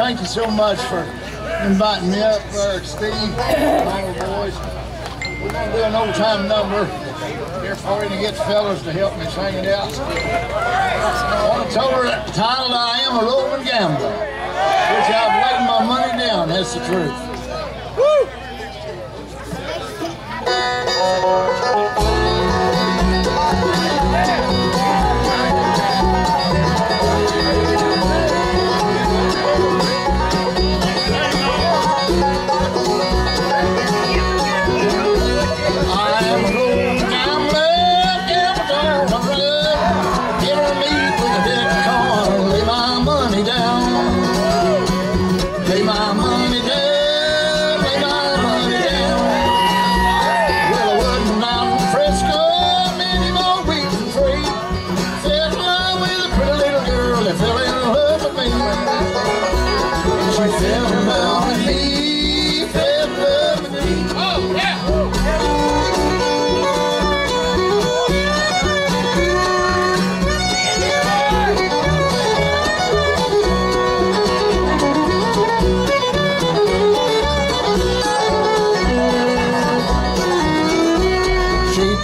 thank you so much for inviting me up there, Steve, all the boys. We're gonna do an old time number. Therefore, to get the fellas to help me sing it out. I want to tell her the title I am a roving gambler, which I've laid my money down. That's the truth. Fell in love with me. She fell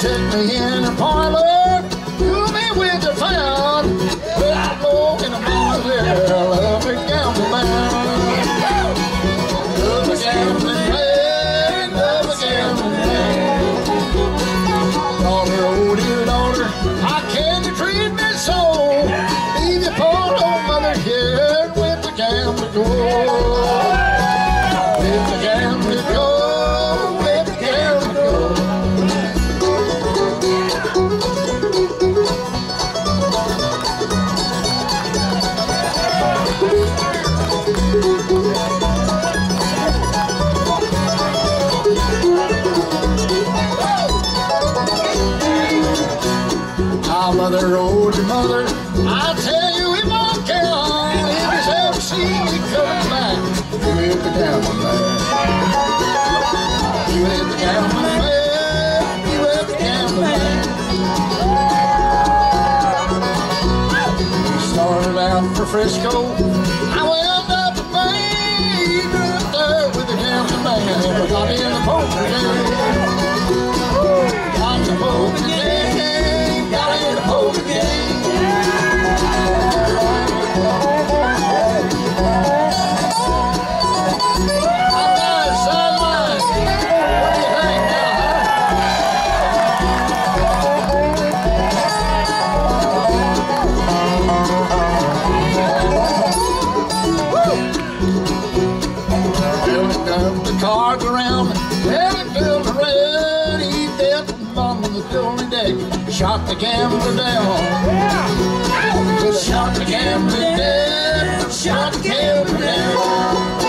Took me in her parlor, threw me with the found. But I know in a moment mother, oh mother, I tell you it won't count if you ever see me coming back. You hit the the gambling man. You hit the man. We started out for Frisco. Shot the gambler down. Shot the gambler down. Shot the gambler down.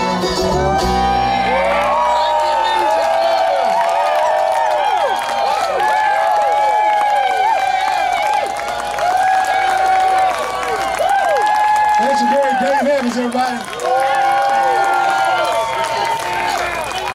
Legendary Dave Evans, everybody.